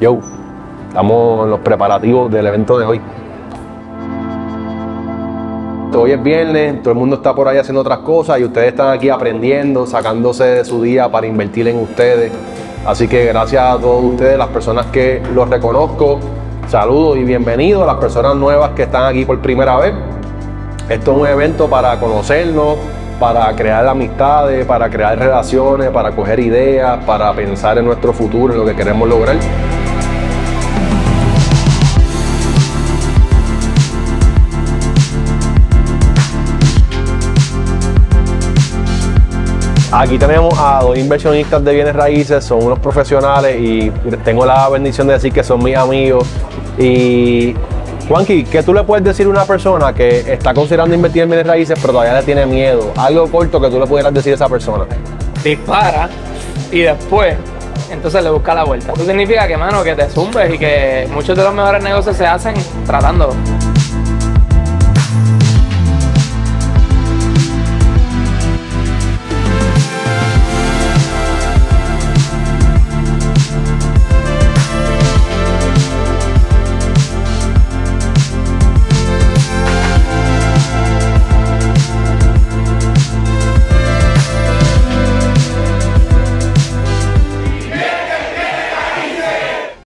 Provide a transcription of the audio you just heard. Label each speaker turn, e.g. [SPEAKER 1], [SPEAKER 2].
[SPEAKER 1] Yo, estamos en los preparativos del evento de hoy. Hoy es viernes, todo el mundo está por ahí haciendo otras cosas y ustedes están aquí aprendiendo, sacándose de su día para invertir en ustedes. Así que gracias a todos ustedes, las personas que los reconozco, saludos y bienvenidos las personas nuevas que están aquí por primera vez. Esto es un evento para conocernos, para crear amistades, para crear relaciones, para coger ideas, para pensar en nuestro futuro, en lo que queremos lograr. Aquí tenemos a dos inversionistas de bienes raíces, son unos profesionales y tengo la bendición de decir que son mis amigos. Y Juanqui, ¿qué tú le puedes decir a una persona que está considerando invertir en bienes raíces pero todavía le tiene miedo? Algo corto que tú le pudieras decir a esa persona.
[SPEAKER 2] Dispara y después entonces le busca la vuelta. Eso significa que, mano, que te zumbes y que muchos de los mejores negocios se hacen tratando.